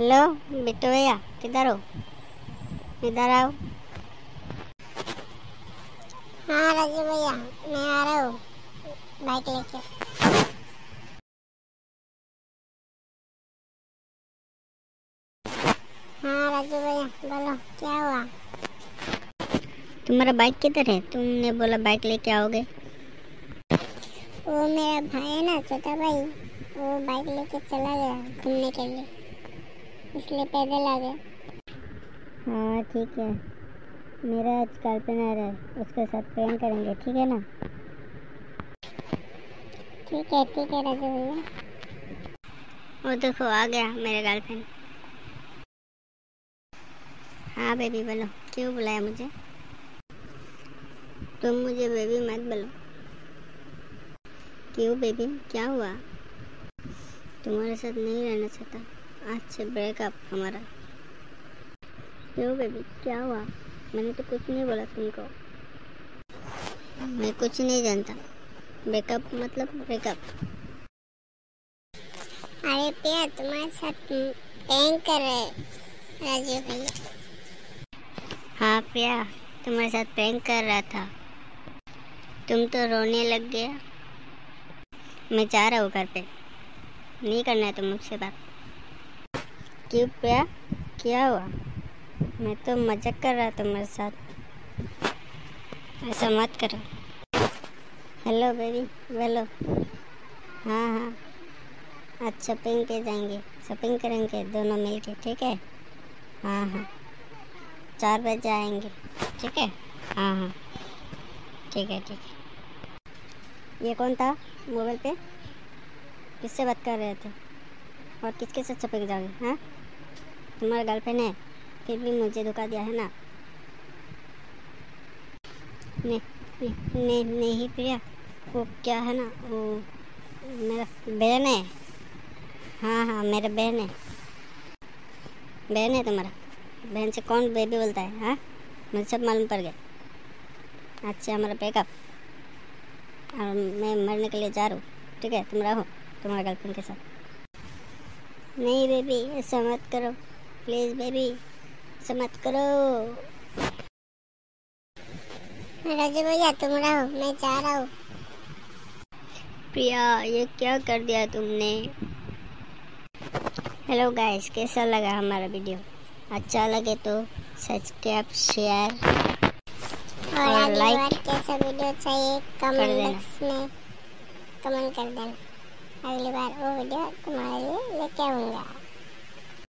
Hello Bittu भैया किधर हो? इधर आओ। हाँ राजू भैया मैं आ रहा हूँ। बाइक लेके। हाँ राजू भैया बोलो क्या हुआ? तुम्हारा बाइक किधर है? तुमने बोला बाइक लेके आओगे। वो मेरा भाई है ना छोटा भाई वो बाइक लेके चला गया घूमने के लिए। इसलिए पैदल आ गया हाँ ठीक है। मेरा आज रहा है उसके साथ प्रेम करेंगे ठीक है ना? ठीक है ठीक है राजू भैया। वो देखो आ गया मेरा गर्लफ्रेंड हाँ बेबी बोलो क्यों बुलाया मुझे? तुम मुझे बेबी मत बोलो। क्यों बेबी क्या हुआ? तुम्हारे साथ नहीं रहना चाहता। से ब्रेकअप हमारा। क्यों बेबी क्या हुआ? मैंने तो कुछ नहीं बोला तुमको। मैं कुछ नहीं जानता। ब्रेकअप मतलब ब्रेकअप अरे प्रिया तुम्हारे साथ प्रैंक कर रहे राजू भैया। हाँ प्रिया तुम्हारे साथ प्रैंक कर रहा था। तुम तो रोने लग गया। मैं जा रहा हूँ घर पे। नहीं करना है तुम मुझसे बात। क्यों प्रिया क्या हुआ। मैं तो मज़ाक कर रहा तुम्हारे साथ। ऐसा मत करो। हेलो बेबी बोलो हाँ हाँ। आज शॉपिंग पे जाएँगे। शॉपिंग करेंगे, दोनों मिल के ठीक है? हाँ हाँ। चार बजे आएँगे, ठीक है? हाँ हाँ। ठीक है ठीक है। ये कौन था मोबाइल पे? किससे बात कर रहे थे? और किसके साथ छपेक जाओगे हाँ? तुम्हारा गर्लफ्रेंड है, फिर भी मुझे धोखा दिया है ना? नहीं नहीं नहीं नहीं प्रिया, वो क्या है ना, वो मेरा बहन है। हाँ हाँ मेरा बहन है। बहन है तुम्हारा? बहन से कौन बेबी बोलता है हाँ? मुझे सब मालूम पड़ गया। अच्छा हमारा पैकअप और मैं मरने के लिए जा रहा हूँ, ठीक है? तुम रहो, तुम्हारे गर्लफ्रेंड के साथ। नहीं बेबी ऐसा मत करो। प्लीज़ बेबी ऐसा मत करो। राजू भैया तुम रहो। मैं जा रहा हूँ। प्रिया ये क्या कर दिया तुमने? हेलो गाइस कैसा लगा हमारा वीडियो अच्छा लगे तो सब्सक्राइब शेयर और और अगली कैसा वीडियो चाहिए? कमेंट बॉक्स में कमेंट कर देना। अगली बार वो वीडियो तुम्हारे लिए लेके आऊँगा।